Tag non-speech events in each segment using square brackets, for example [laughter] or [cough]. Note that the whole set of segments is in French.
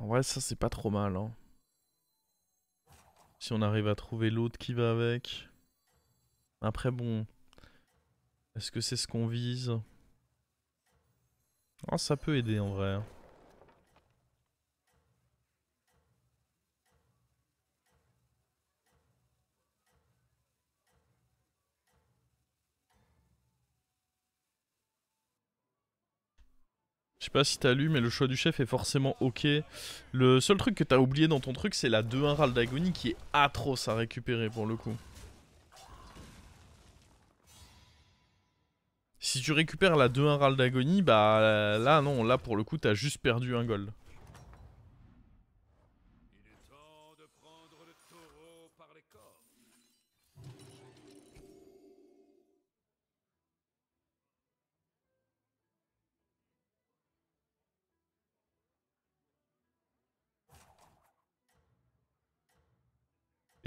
En vrai, ça c'est pas trop mal. Hein. Si on arrive à trouver l'autre qui va avec. Après, bon. Est-ce que c'est ce qu'on vise? Oh, Ça peut aider en vrai. Sais pas si t'as lu, mais le choix du chef est forcément ok. Le seul truc que t'as oublié dans ton truc, c'est la 2-1 Ral d'agonie qui est atroce à récupérer pour le coup. Si tu récupères la 2-1 Ral d'agonie, bah là non, là pour le coup t'as juste perdu un gold.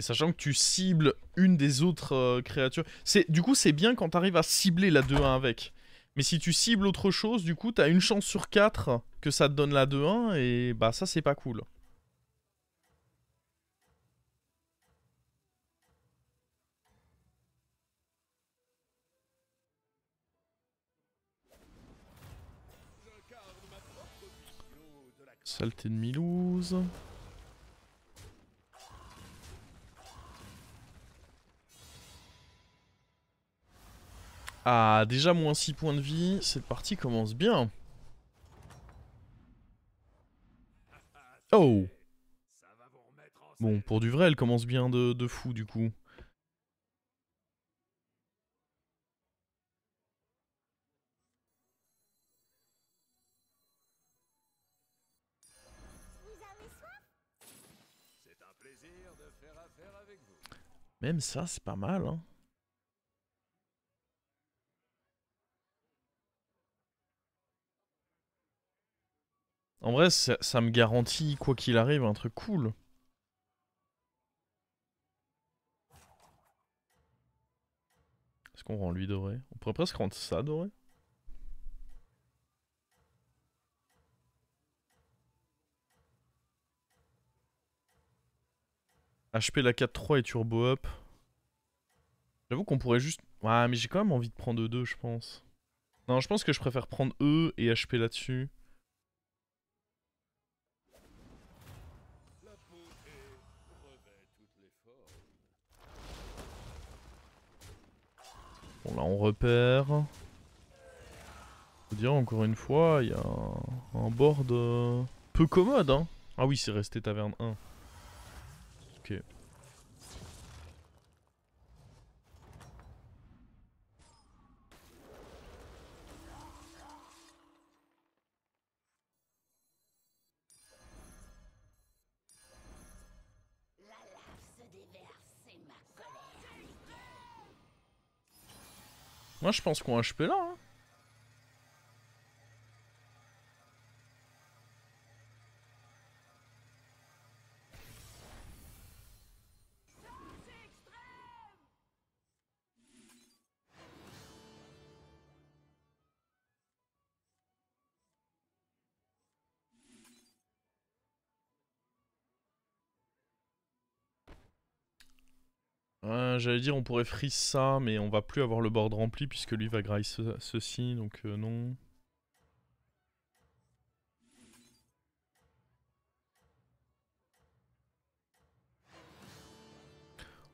Et sachant que tu cibles une des autres euh, créatures. C'est Du coup, c'est bien quand t'arrives à cibler la 2-1 avec. Mais si tu cibles autre chose, du coup, t'as une chance sur 4 que ça te donne la 2-1. Et bah ça, c'est pas cool. Saleté de Milouse. Ah, déjà moins 6 points de vie. Cette partie commence bien. Oh Bon, pour du vrai, elle commence bien de, de fou, du coup. Même ça, c'est pas mal, hein. En vrai, ça, me garantit, quoi qu'il arrive, un truc cool. Est-ce qu'on rend lui doré? On pourrait presque rendre ça doré HP la 4-3 et turbo up. J'avoue qu'on pourrait juste... Ouais, mais j'ai quand même envie de prendre 2 je pense. Non, je pense que je préfère prendre E et HP là-dessus. Bon là on repère. Faut dire encore une fois, il y a un, board euh, peu commode hein. Ah oui c'est resté taverne 1. Ok. Moi je pense qu'on HP là. Hein. J'allais dire on pourrait freeze ça, mais on va plus avoir le board rempli puisque lui va grailler ceci, donc euh, non.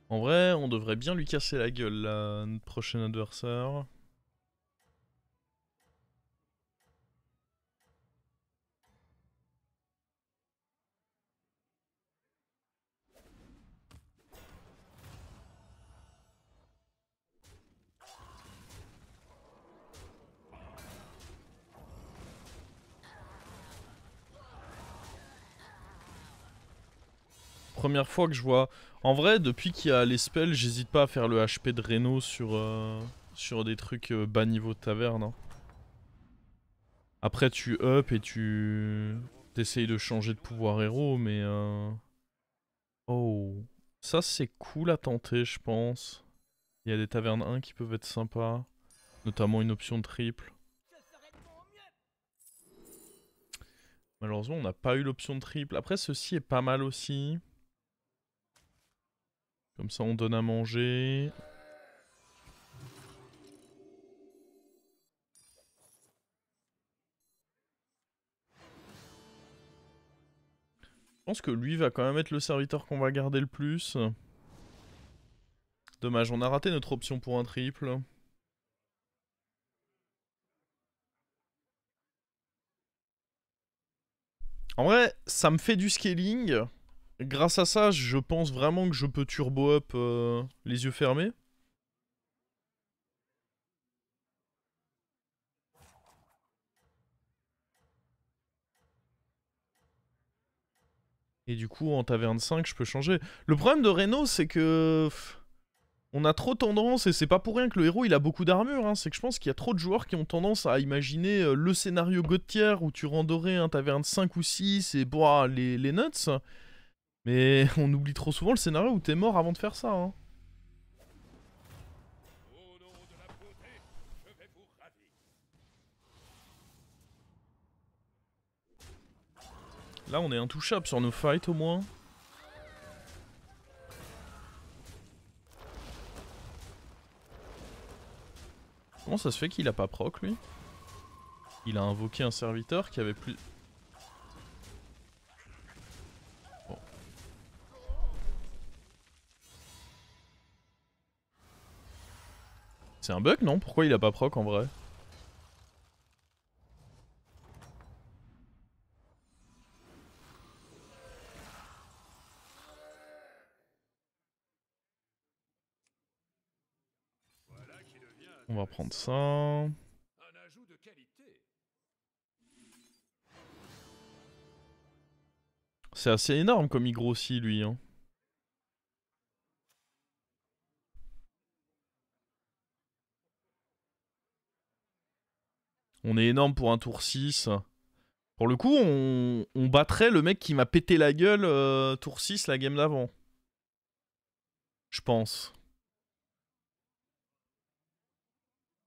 En vrai, on devrait bien lui casser la gueule, là, notre prochain adversaire. Première fois que je vois... En vrai, depuis qu'il y a les spells, j'hésite pas à faire le HP de Reno sur, euh, sur des trucs euh, bas niveau de taverne. Hein. Après, tu up et tu... T'essayes de changer de pouvoir héros, mais... Euh... Oh... Ça, c'est cool à tenter, je pense. Il y a des tavernes 1 qui peuvent être sympas. Notamment une option triple. Malheureusement, on n'a pas eu l'option de triple. Après, ceci est pas mal aussi. Comme ça, on donne à manger. Je pense que lui va quand même être le serviteur qu'on va garder le plus. Dommage, on a raté notre option pour un triple. En vrai, ça me fait du scaling. Grâce à ça, je pense vraiment que je peux turbo up euh, les yeux fermés. Et du coup, en taverne 5, je peux changer. Le problème de Reno, c'est que... On a trop tendance, et c'est pas pour rien que le héros il a beaucoup d'armure, hein, c'est que je pense qu'il y a trop de joueurs qui ont tendance à imaginer euh, le scénario Gauthier où tu doré un taverne 5 ou 6 et boire les nuts. Mais [laughs] on oublie trop souvent le scénario où t'es mort avant de faire ça. Hein. Là, on est intouchable sur nos fights au moins. Comment ça se fait qu'il a pas proc lui? Il a invoqué un serviteur qui avait plus... C'est un bug non? Pourquoi il a pas proc en vrai? On va prendre ça. C'est assez énorme comme il grossit lui. Hein. On est énorme pour un tour 6. Pour le coup, on, battrait le mec qui m'a pété la gueule euh, tour 6 la game d'avant. Je pense.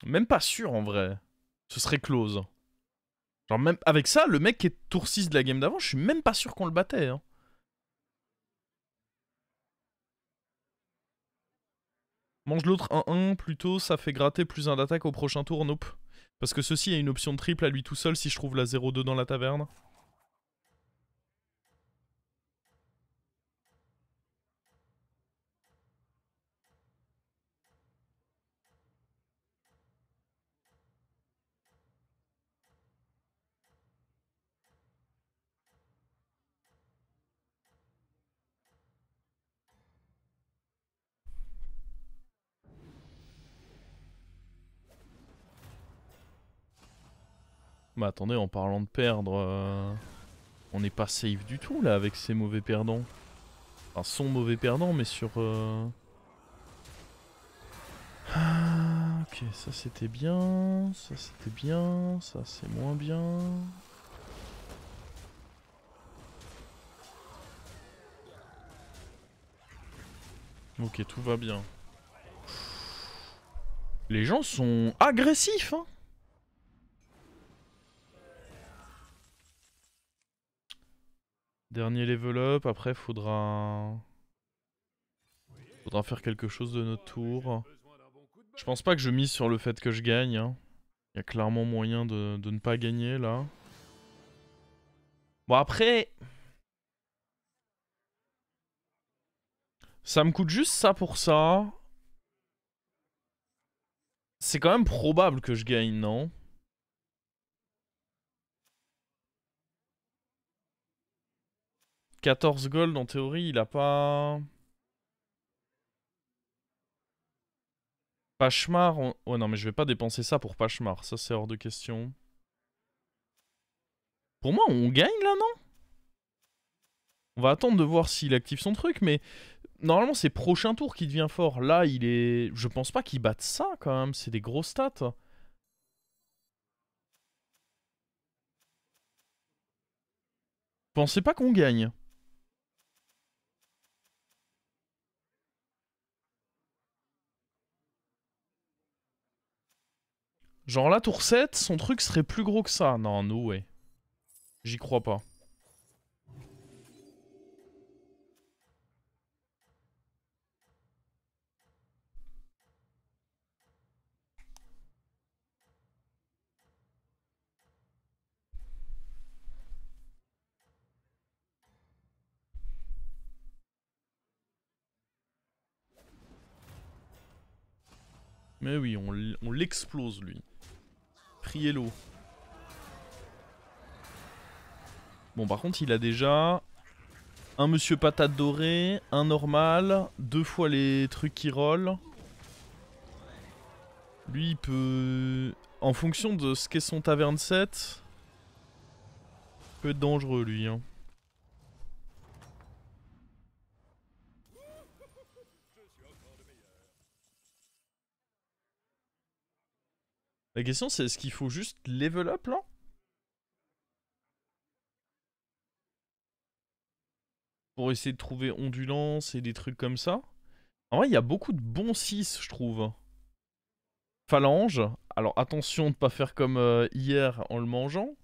Même pas sûr en vrai. Ce serait close. Genre même avec ça, le mec qui est tour 6 de la game d'avant, je suis même pas sûr qu'on le battait. Hein. Mange l'autre 1-1 plutôt, ça fait gratter plus un d'attaque au prochain tour, nope. Parce que ceci a une option triple à lui tout seul si je trouve la 0-2 dans la taverne. Bah attendez, en parlant de perdre, euh, on n'est pas safe du tout là avec ces mauvais perdants. Enfin, son mauvais perdant, mais sur... Euh, ah, ok, ça c'était bien, ça c'était bien, ça c'est moins bien. Ok, tout va bien. Les gens sont agressifs, hein Dernier level up, après faudra... Faudra faire quelque chose de notre tour. Je pense pas que je mise sur le fait que je gagne. Hein. Il y a clairement moyen de, de ne pas gagner là. Bon après... Ça me coûte juste ça pour ça. C'est quand même probable que je gagne, non? 14 gold en théorie, il a pas... Pachemar, oh non mais je vais pas dépenser ça pour Pachemar, ça c'est hors de question. Pour moi on gagne là non? On va attendre de voir s'il active son truc mais normalement c'est prochain tour qui devient fort. Là il est... Je pense pas qu'il batte ça quand même, c'est des gros stats. Pensez pas qu'on gagne. Genre là, tour 7, son truc serait plus gros que ça. Non, no. J'y crois pas. Mais oui, on l'explose lui. Priez-l'eau. Bon, par contre, il a déjà un monsieur patate dorée, un normal, deux fois les trucs qui rollent. Lui, il peut... En fonction de ce qu'est son taverne 7, peut être dangereux, lui. Hein. La question c'est est-ce qu'il faut juste level up là? Pour essayer de trouver ondulance et des trucs comme ça? En vrai il y a beaucoup de bons 6 je trouve. Phalange. Alors attention de pas faire comme euh, hier en le mangeant.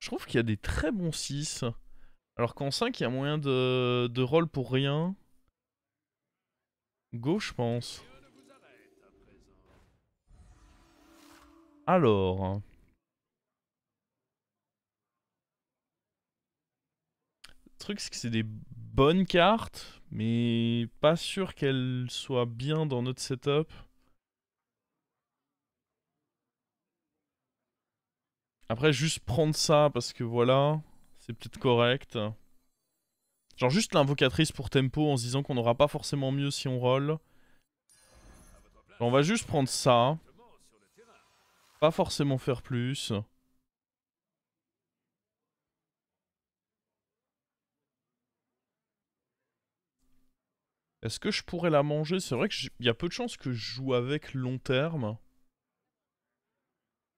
Je trouve qu'il y a des très bons 6. Alors qu'en 5 il y a moyen de, de roll pour rien. Go je pense. Alors. Le truc, c'est que c'est des bonnes cartes, mais pas sûr qu'elles soient bien dans notre setup. Après, juste prendre ça parce que voilà, c'est peut-être correct. Genre juste l'invocatrice pour tempo en se disant qu'on n'aura pas forcément mieux si on roll. On va juste prendre ça. Pas forcément faire plus. Est-ce que je pourrais la manger? C'est vrai qu'il y a peu de chances que je joue avec long terme.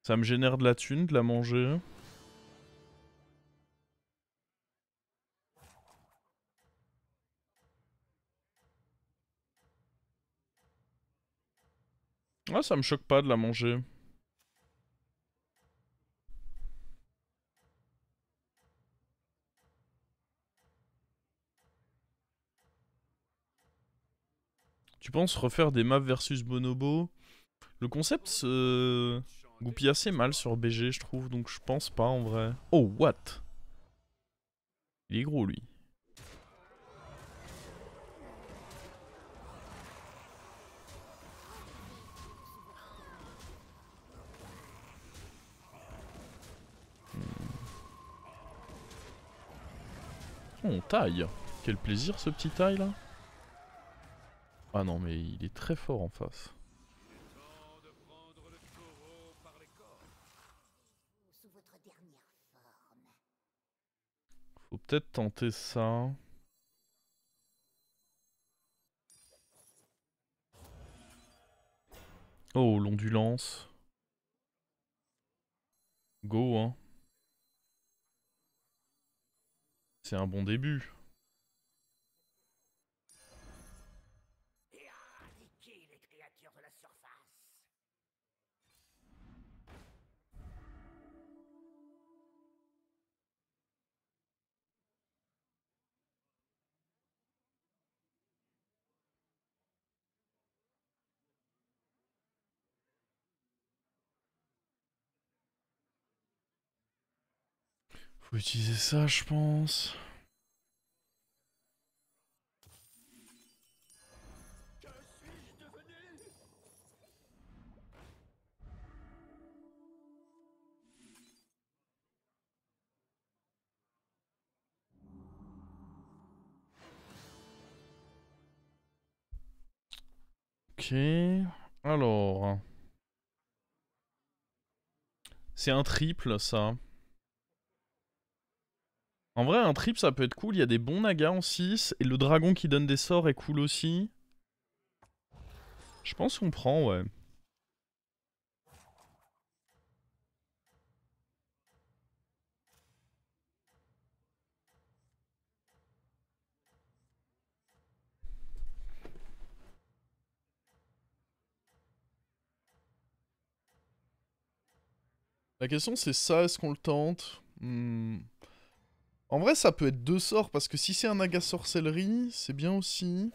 Ça me génère de la thune de la manger. Ah, ça me choque pas de la manger. Tu penses refaire des maps versus bonobo? Le concept se goupille assez mal sur BG, je trouve, donc je pense pas en vrai. Oh, what? Il est gros, lui. Hmm. Oh, on taille. Quel plaisir ce petit taille là. Ah non, mais il est très fort en face. Faut peut-être tenter ça. Oh, l'ondulance. Go, hein. C'est un bon début. Faut utiliser ça, je pense. Ok. Alors. C'est un triple, ça. En vrai, un trip, ça peut être cool. Il y a des bons nagas en 6. Et le dragon qui donne des sorts est cool aussi. Je pense qu'on prend, ouais. La question c'est ça, est-ce qu'on le tente? Hmm. En vrai ça peut être deux sorts, parce que si c'est un aga sorcellerie, c'est bien aussi.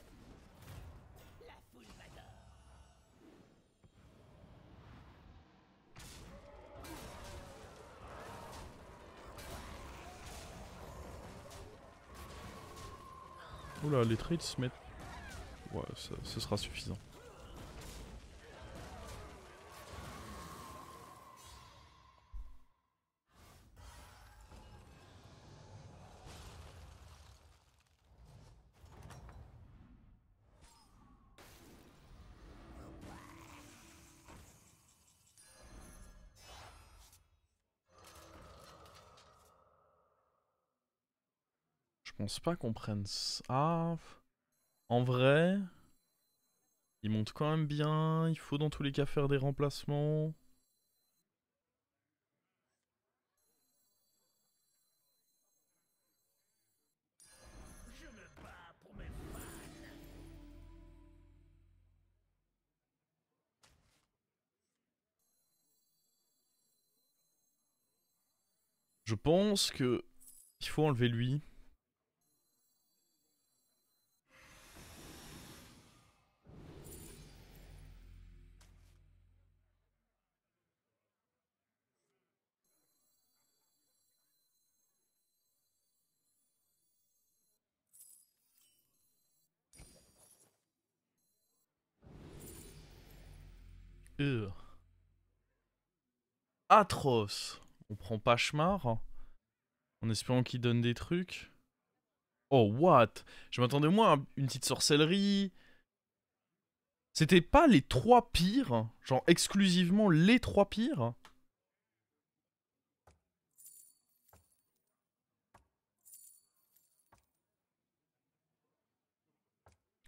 Oula, les trades se mettent... Ouais, ça, ce sera suffisant. Pense pas qu'on prenne ça. Ah, en vrai, il monte quand même bien. Il faut dans tous les cas faire des remplacements. Je pense que il faut enlever lui. Atroce. On prend pas Schmar. En espérant qu'il donne des trucs. Oh, what? Je m'attendais moins à une petite sorcellerie. C'était pas les trois pires Genre exclusivement les trois pires?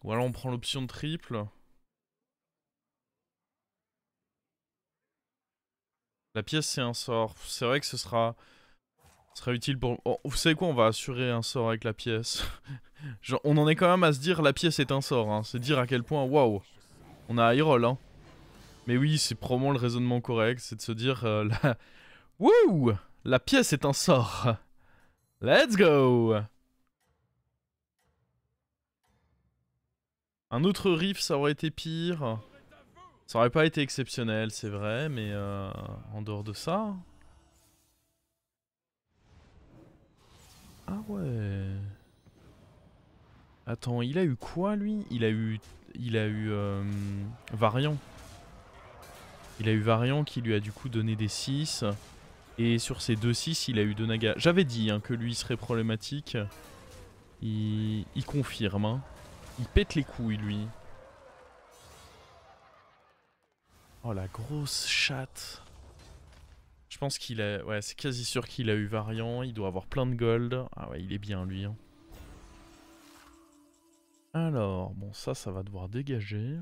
Ou alors on prend l'option triple. La pièce, c'est un sort. C'est vrai que ce sera... Sera utile pour... Oh, vous savez quoi On va assurer un sort avec la pièce. [laughs] On en est quand même à se dire la pièce est un sort. Hein. C'est dire à quel point, waouh, on a high roll. Hein. Mais oui, c'est probablement le raisonnement correct. C'est de se dire... Euh, la... [laughs] Wouh La pièce est un sort. Let's go Un autre riff, ça aurait été pire. Ça aurait pas été exceptionnel, c'est vrai, mais euh, en dehors de ça... Ah ouais... Attends, il a eu quoi lui? Il a eu... Il a eu... Euh, variant. Il a eu Variant qui lui a du coup donné des 6. Et sur ces deux 6, il a eu 2 Naga. J'avais dit hein, que lui serait problématique. Il, il confirme. Hein. Il pète les couilles lui. Oh la grosse chatte. Je pense qu'il a... Ouais, c'est quasi sûr qu'il a eu variant. Il doit avoir plein de gold. Ah ouais, il est bien lui. Hein. Alors, bon ça, ça va devoir dégager.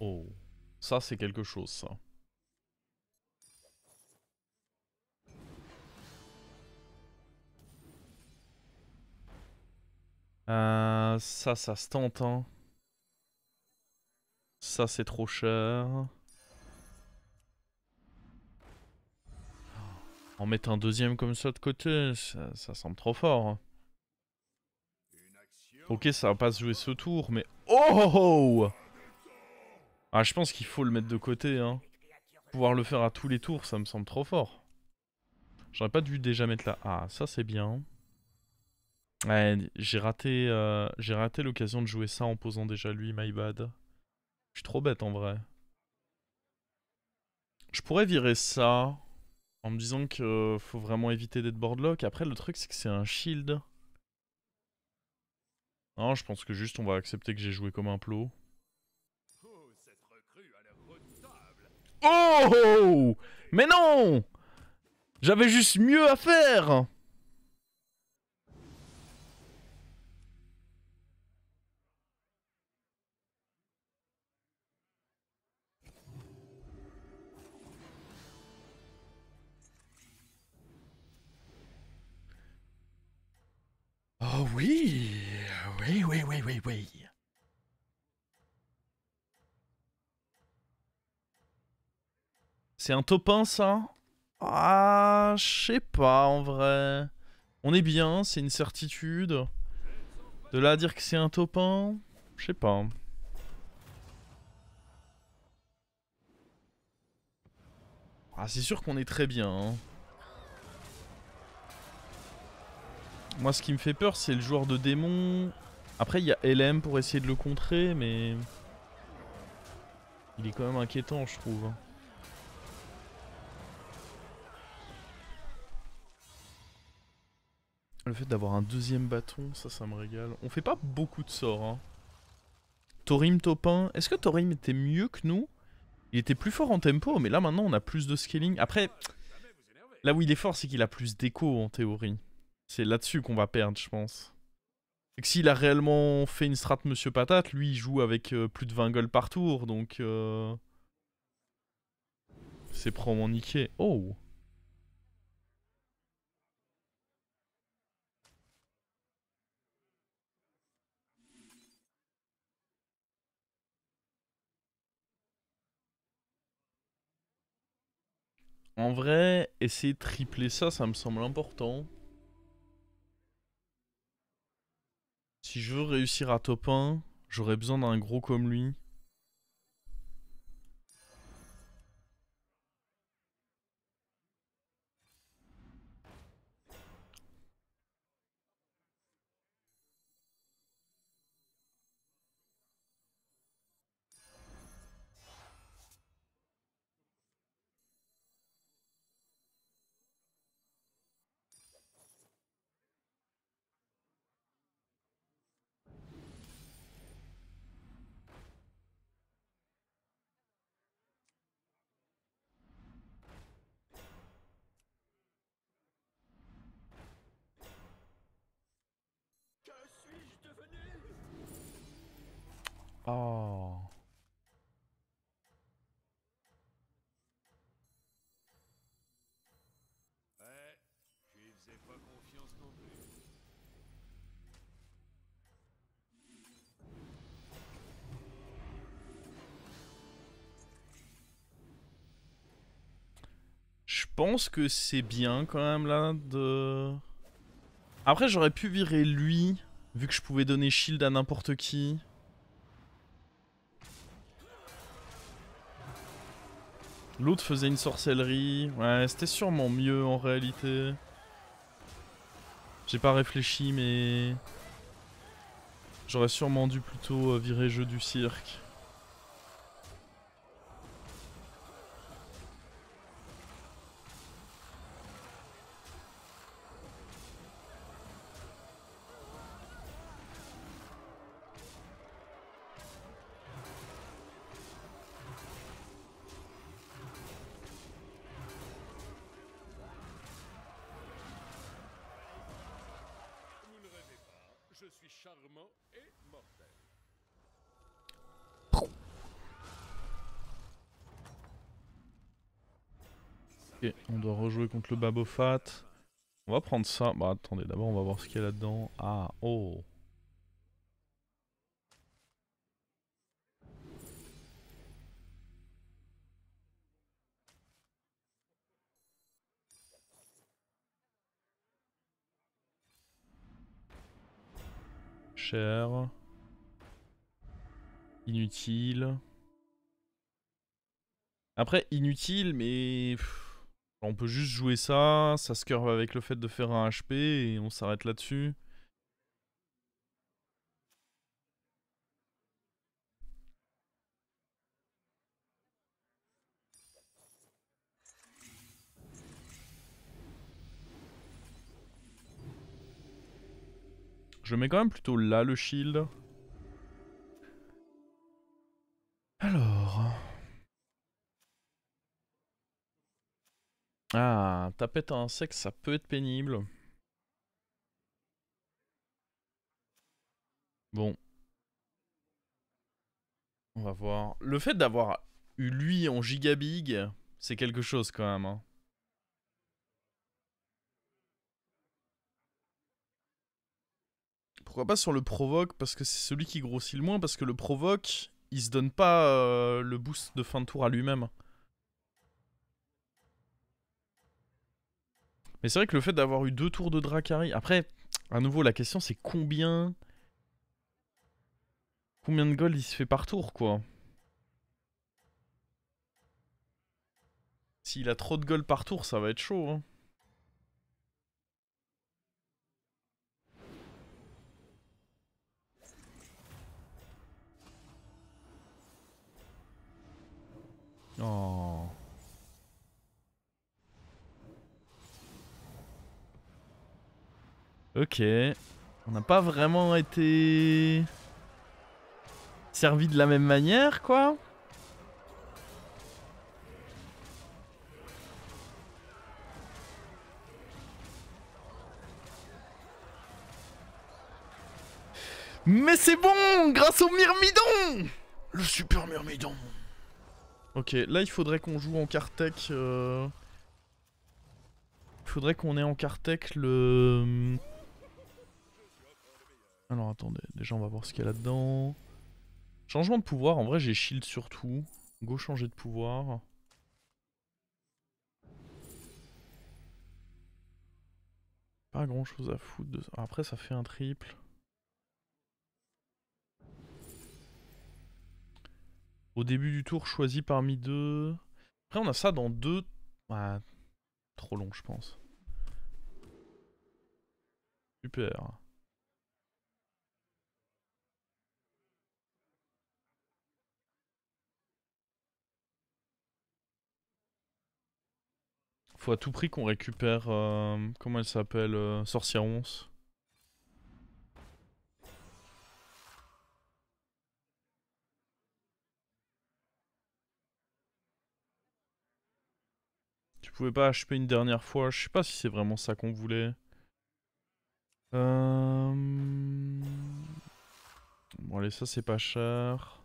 Oh, ça c'est quelque chose ça. Euh, ça, ça se tente hein. Ça, c'est trop cher. En mettre un deuxième comme ça de côté, ça, semble trop fort. Hein. Ok, ça va pas se jouer ce tour, mais... Oh Ah, je pense qu'il faut le mettre de côté. Hein. Pouvoir le faire à tous les tours, ça me semble trop fort. J'aurais pas dû déjà mettre là. Ah, ça c'est bien. J'ai raté, euh, j'ai raté l'occasion de jouer ça en posant déjà lui, my bad. Je suis trop bête en vrai. Je pourrais virer ça en me disant que faut vraiment éviter d'être boardlock. Après, le truc, c'est que c'est un shield. Non, je pense que juste on va accepter que j'ai joué comme un plot. Oh Mais non J'avais juste mieux à faire oui Oui, oui, oui, oui, oui. C'est un top 1 ça? Ah, je sais pas en vrai. On est bien, c'est une certitude. De là à dire que c'est un top 1, je sais pas. Ah, c'est sûr qu'on est très bien. Hein. Moi, ce qui me fait peur, c'est le joueur de démon. Après, il y a LM pour essayer de le contrer, mais... Il est quand même inquiétant, je trouve. Le fait d'avoir un deuxième bâton, ça, ça me régale. On fait pas beaucoup de sorts, hein. Torim Topin. Est-ce que Torim était mieux que nous? Il était plus fort en tempo, mais là, maintenant, on a plus de scaling. Après, là où il est fort, c'est qu'il a plus d'écho, en théorie. C'est là-dessus qu'on va perdre, je pense. Et que s'il a réellement fait une strat Monsieur Patate, lui, il joue avec euh, plus de 20 goals par tour, donc... Euh... C'est probablement niqué. Oh En vrai, essayer de tripler ça, ça me semble important. Si je veux réussir à top 1, j'aurais besoin d'un gros comme lui. Oh. Je pense que c'est bien quand même là de... Après j'aurais pu virer lui, vu que je pouvais donner shield à n'importe qui. L'autre faisait une sorcellerie. Ouais, c'était sûrement mieux en réalité. J'ai pas réfléchi, mais... J'aurais sûrement dû plutôt euh, virer jeu du cirque. On doit rejouer contre le Babofat. On va prendre ça. Bah attendez, d'abord on va voir ce qu'il y a là-dedans. Ah, oh Inutile. Après, inutile, mais... On peut juste jouer ça, ça se curve avec le fait de faire un HP et on s'arrête là-dessus. Je mets quand même plutôt là le shield. Alors... Ah, tapette à insecte, ça peut être pénible. Bon. On va voir. Le fait d'avoir eu lui en gigabig, c'est quelque chose quand même. Hein. pourquoi pas sur le provoque, parce que c'est celui qui grossit le moins, parce que le provoque, il se donne pas euh, le boost de fin de tour à lui-même. Mais c'est vrai que le fait d'avoir eu deux tours de Dracari... Après, à nouveau, la question c'est combien... Combien de gold il se fait par tour, quoi? S'il a trop de gold par tour, ça va être chaud. Hein. Oh. Ok. On n'a pas vraiment été... servi de la même manière, quoi. Mais c'est bon Grâce au Myrmidon Le super Myrmidon Ok, là il faudrait qu'on joue en Kartek. Euh... Il faudrait qu'on ait en Kartek le... Alors attendez, déjà on va voir ce qu'il y a là-dedans. Changement de pouvoir, en vrai j'ai shield sur tout. Go changer de pouvoir. Pas grand chose à foutre de... Après ça fait un triple. Au début du tour, choisi parmi deux. Après, on a ça dans deux... Ah, trop long, je pense. Super. Faut à tout prix qu'on récupère... Euh, comment elle s'appelle euh, Sorcière 11. Pouvais pas HP une dernière fois. Je sais pas si c'est vraiment ça qu'on voulait. Euh... Bon allez, ça c'est pas cher.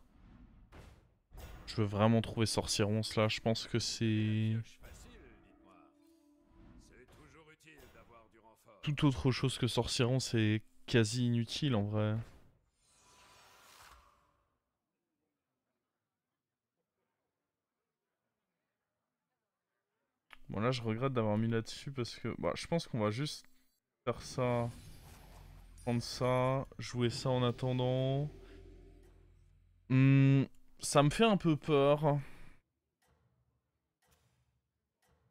Je veux vraiment trouver Sorcieron là. Je pense que c'est... Tout autre chose que Sorcieron, c'est quasi inutile en vrai. Bon là je regrette d'avoir mis là-dessus parce que bah, je pense qu'on va juste faire ça, prendre ça, jouer ça en attendant. Hmm, ça me fait un peu peur.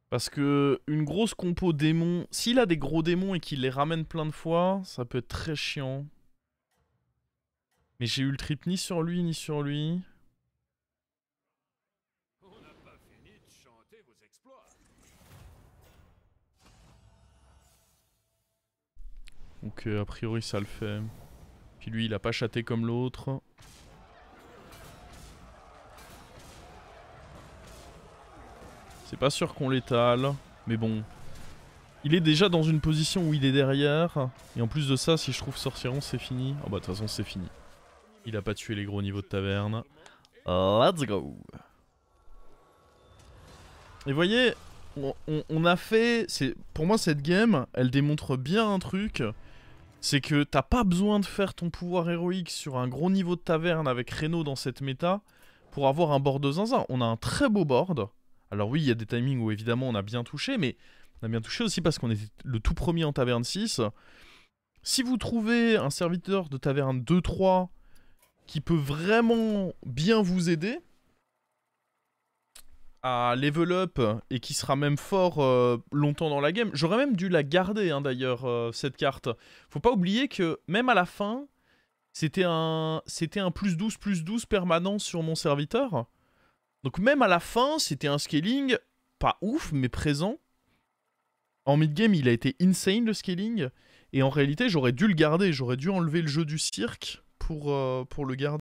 Parce que une grosse compo démon, s'il a des gros démons et qu'il les ramène plein de fois, ça peut être très chiant. Mais j'ai eu le trip ni sur lui ni sur lui. Donc euh, a priori ça le fait. Puis lui il a pas chaté comme l'autre. C'est pas sûr qu'on l'étale. Mais bon. Il est déjà dans une position où il est derrière. Et en plus de ça, si je trouve Sorcieron, c'est fini. Oh bah de toute façon c'est fini. Il a pas tué les gros niveaux de taverne. Let's go Et voyez, on, on a fait... Pour moi cette game, elle démontre bien un truc c'est que t'as pas besoin de faire ton pouvoir héroïque sur un gros niveau de taverne avec Reno dans cette méta pour avoir un board de zinzin. On a un très beau board. Alors oui, il y a des timings où évidemment on a bien touché, mais on a bien touché aussi parce qu'on était le tout premier en taverne 6. Si vous trouvez un serviteur de taverne 2-3 qui peut vraiment bien vous aider, à level up et qui sera même fort euh, longtemps dans la game. J'aurais même dû la garder hein, d'ailleurs, euh, cette carte. Faut pas oublier que même à la fin, c'était un, c'était un plus 12 plus 12 permanent sur mon serviteur. Donc même à la fin, c'était un scaling pas ouf, mais présent. En mid-game, il a été insane le scaling. Et en réalité, j'aurais dû le garder. J'aurais dû enlever le jeu du cirque pour, euh, pour le garder.